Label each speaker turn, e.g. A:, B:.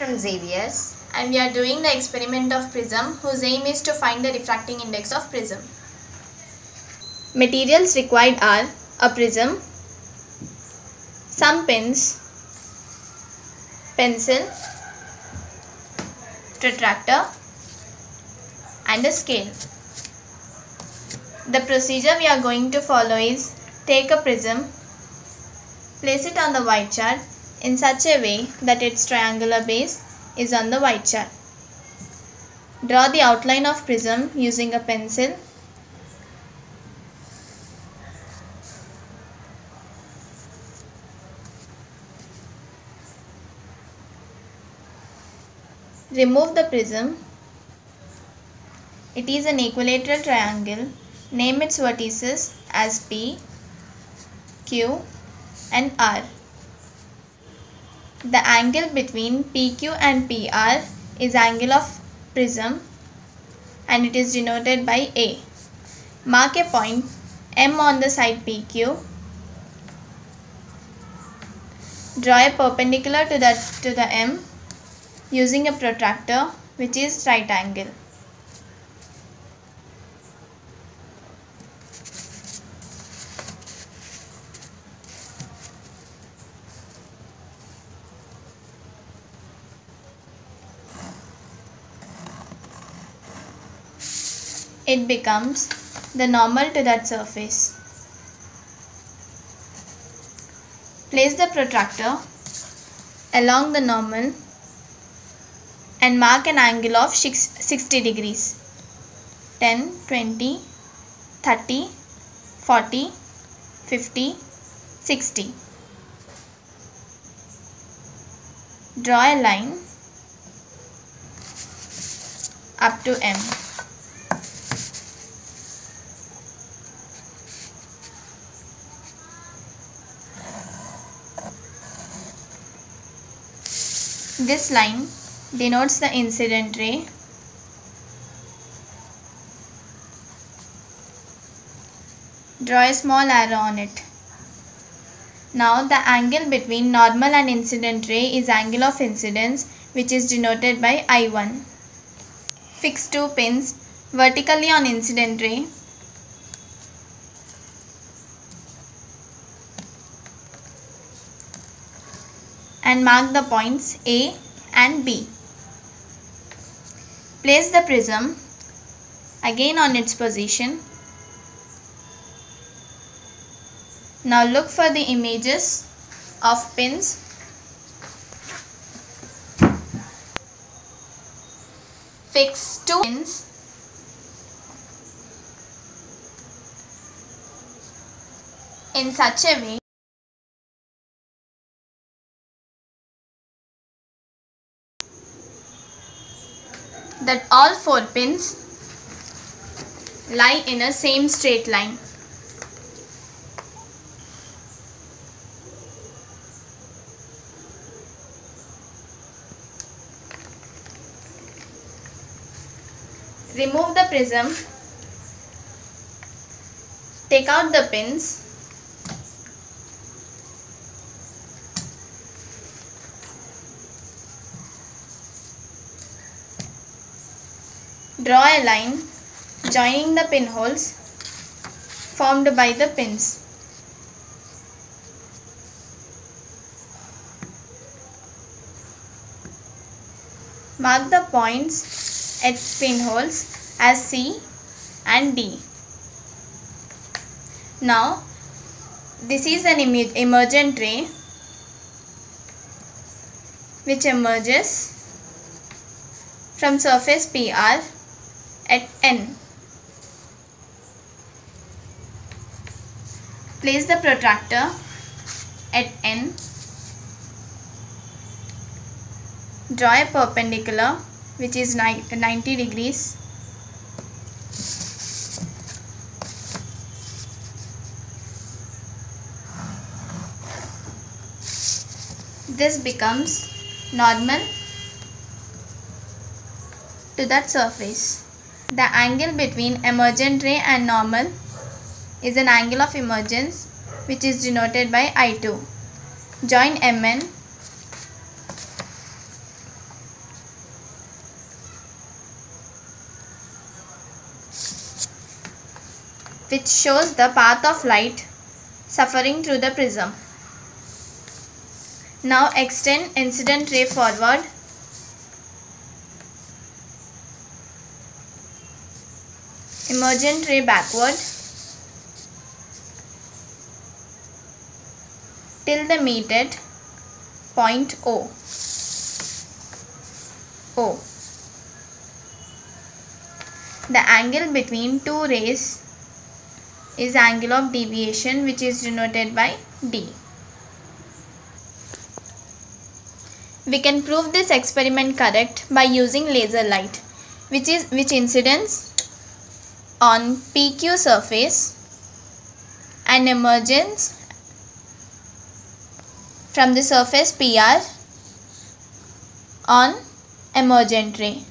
A: from Xavier's.
B: and we are doing the experiment of prism whose aim is to find the refracting index of prism. Materials required are a prism, some pins, pencil, protractor and a scale. The procedure we are going to follow is take a prism, place it on the white chart in such a way that its triangular base is on the white chart. Draw the outline of prism using a pencil. Remove the prism. It is an equilateral triangle. Name its vertices as P, Q and R. The angle between PQ and PR is angle of prism and it is denoted by A. Mark a point M on the side PQ. Draw a perpendicular to the, to the M using a protractor which is right angle. It becomes the normal to that surface. Place the protractor along the normal and mark an angle of 60 degrees 10, 20, 30, 40, 50, 60. Draw a line up to M. This line denotes the incident ray Draw a small arrow on it. Now the angle between normal and incident ray is angle of incidence which is denoted by I1. Fix two pins vertically on incident ray and mark the points A and B. Place the prism again on its position. Now look for the images of pins. Fix two pins in such a way that all four pins lie in a same straight line. Remove the prism. Take out the pins. Draw a line joining the pinholes formed by the pins. Mark the points at pinholes as C and D. Now, this is an emergent ray which emerges from surface PR at N. Place the protractor at N. Draw a perpendicular which is 90 degrees. This becomes normal to that surface. The angle between emergent ray and normal is an angle of emergence which is denoted by I2. Join MN which shows the path of light suffering through the prism. Now extend incident ray forward emergent ray backward till the meet at point O. O. The angle between two rays is angle of deviation which is denoted by D. We can prove this experiment correct by using laser light which is which incidence on PQ surface and emergence from the surface PR on emergent ray.